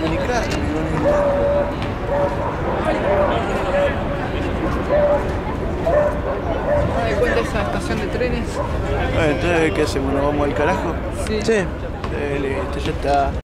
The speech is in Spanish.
comunicarme ¿Te esa estación de trenes? Entonces, ¿qué hacemos? ¿Nos vamos al carajo? Sí. Sí. Listo, este ya está.